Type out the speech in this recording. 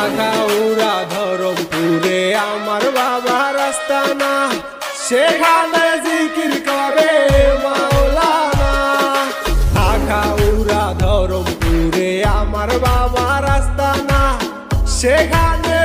আগাউরা ধরমপুরে আমার বাবা রাস্তা না। সেখানে জিকির করে মাওলানা। আগাউরা ধরমপুরে আমার বাবা রাস্তা আস্তানা সেখানে